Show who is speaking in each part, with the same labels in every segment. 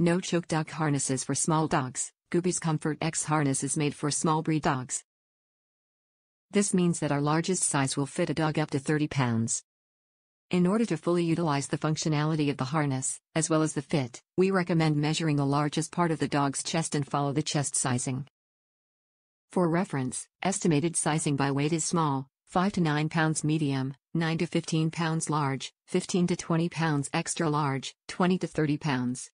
Speaker 1: No choke dog harnesses for small dogs. Gooby's Comfort X harness is made for small breed dogs. This means that our largest size will fit a dog up to 30 pounds. In order to fully utilize the functionality of the harness, as well as the fit, we recommend measuring the largest part of the dog's chest and follow the chest sizing. For reference, estimated sizing by weight is small, 5 to 9 pounds medium, 9 to 15 pounds large, 15 to 20 pounds extra large, 20 to 30 pounds.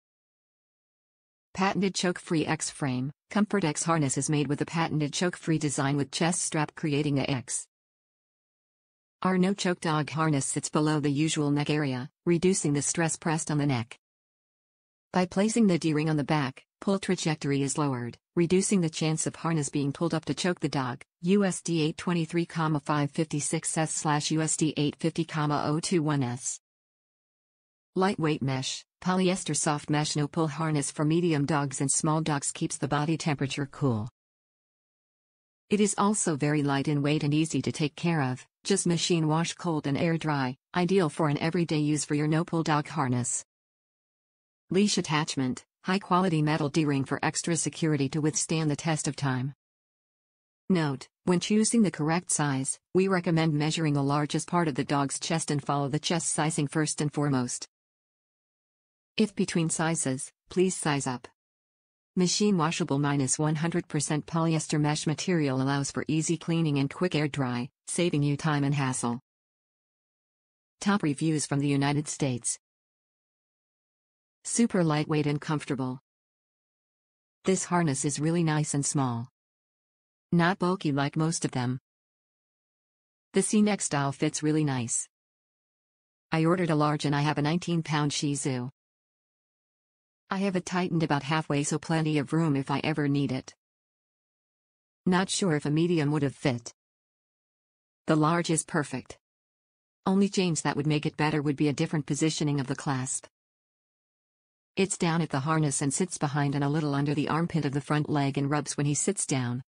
Speaker 1: Patented choke-free X-frame, Comfort X harness is made with a patented choke-free design with chest strap creating a X. Our no-choke dog harness sits below the usual neck area, reducing the stress pressed on the neck. By placing the D-ring on the back, pull trajectory is lowered, reducing the chance of harness being pulled up to choke the dog. USD 823,556S slash USD 850,021S. Lightweight mesh, polyester soft mesh no pull harness for medium dogs and small dogs keeps the body temperature cool. It is also very light in weight and easy to take care of, just machine wash cold and air dry, ideal for an everyday use for your no-pull dog harness. Leash attachment, high quality metal D-ring for extra security to withstand the test of time. Note, when choosing the correct size, we recommend measuring the largest part of the dog's chest and follow the chest sizing first and foremost. If between sizes, please size up. Machine washable minus 100% polyester mesh material allows for easy cleaning and quick air dry, saving you time and hassle. Top reviews from the United States. Super lightweight and comfortable. This harness is really nice and small. Not bulky like most of them. The C-neck style fits really nice. I ordered a large and I have a 19 pound Shih Tzu. I have it tightened about halfway so plenty of room if I ever need it. Not sure if a medium would have fit. The large is perfect. Only change that would make it better would be a different positioning of the clasp. It's down at the harness and sits behind and a little under the armpit of the front leg and rubs when he sits down,